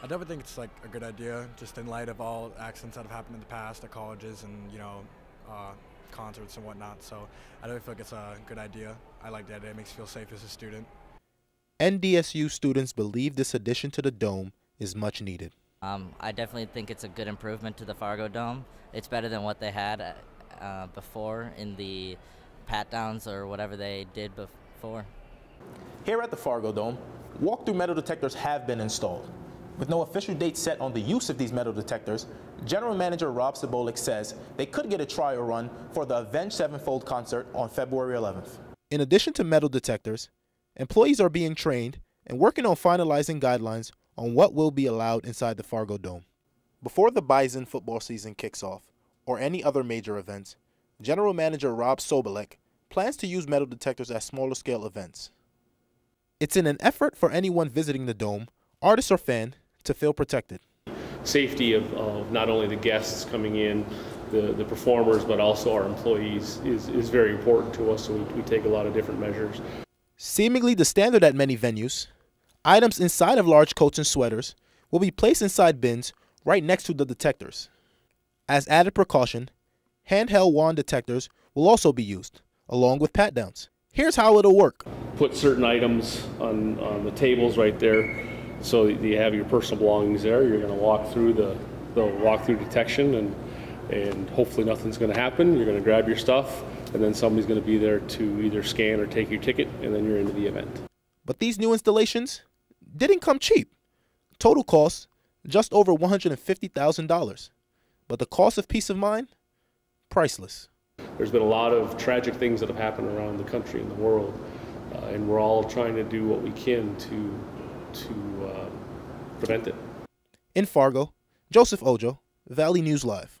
I definitely think it's like a good idea, just in light of all accidents that have happened in the past at colleges and you know uh, concerts and whatnot. So I definitely feel like it's a good idea. I like the idea; it makes you feel safe as a student. NDSU students believe this addition to the dome is much needed. Um, I definitely think it's a good improvement to the Fargo Dome. It's better than what they had uh, before in the pat downs or whatever they did before. Here at the Fargo Dome, walk-through metal detectors have been installed. With no official date set on the use of these metal detectors, General Manager Rob Sobolik says they could get a trial run for the Avenged Sevenfold concert on February 11th. In addition to metal detectors, employees are being trained and working on finalizing guidelines on what will be allowed inside the Fargo Dome. Before the Bison football season kicks off, or any other major events, General Manager Rob Sobolik plans to use metal detectors at smaller scale events. It's in an effort for anyone visiting the dome, artist or fan, to feel protected. Safety of, of not only the guests coming in, the, the performers, but also our employees is, is very important to us, so we, we take a lot of different measures. Seemingly the standard at many venues, items inside of large coats and sweaters will be placed inside bins right next to the detectors. As added precaution, handheld wand detectors will also be used, along with pat downs. Here's how it'll work. Put certain items on, on the tables right there so you have your personal belongings there. You're going to walk through the, the walk through detection and, and hopefully nothing's going to happen. You're going to grab your stuff and then somebody's going to be there to either scan or take your ticket and then you're into the event. But these new installations didn't come cheap. Total cost just over $150,000. But the cost of peace of mind, priceless. There's been a lot of tragic things that have happened around the country and the world, uh, and we're all trying to do what we can to to uh, prevent it. In Fargo, Joseph Ojo, Valley News Live.